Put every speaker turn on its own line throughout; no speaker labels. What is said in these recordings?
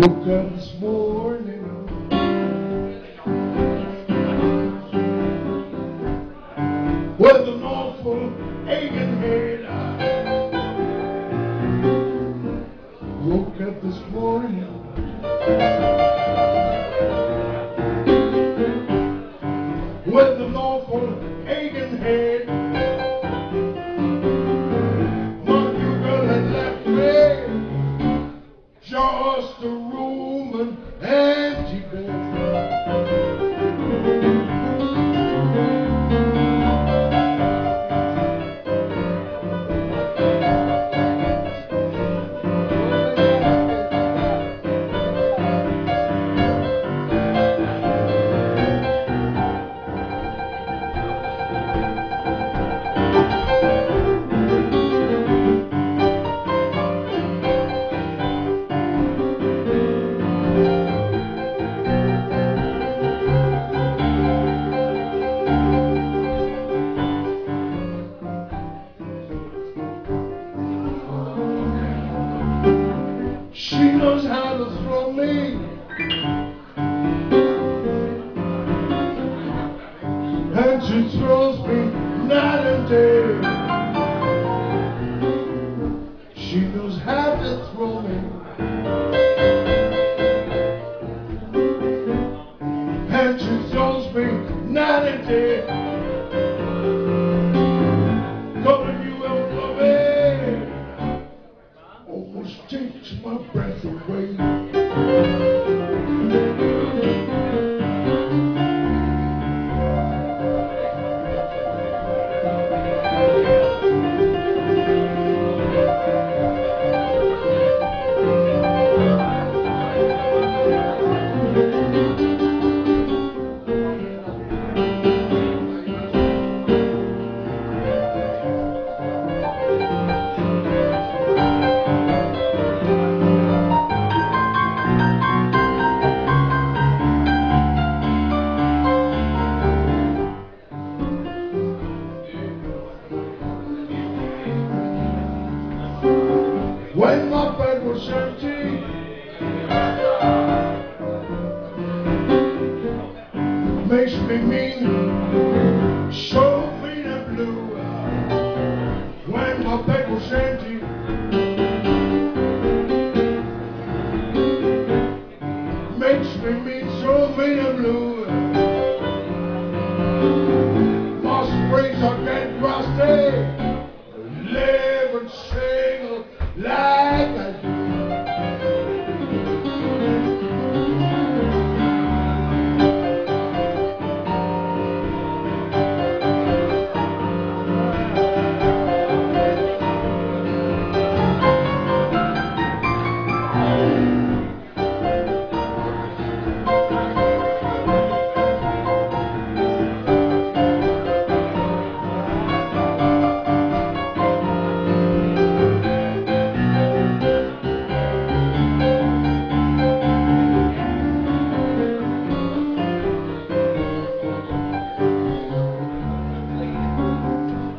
Woke up this morning. With an awful aching head. Woke up this morning. She knows how to throw me. And she throws me night and day.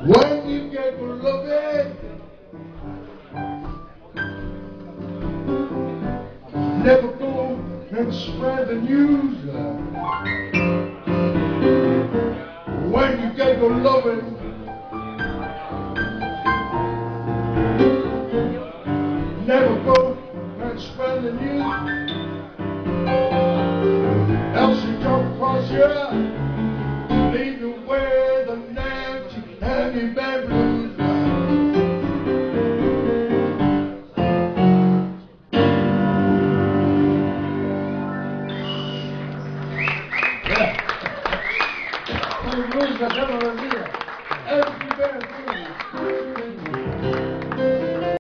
When you get beloved, never go and spread the news. When you get beloved, never go and spread the news. Else you come across here,
placer, buenos días.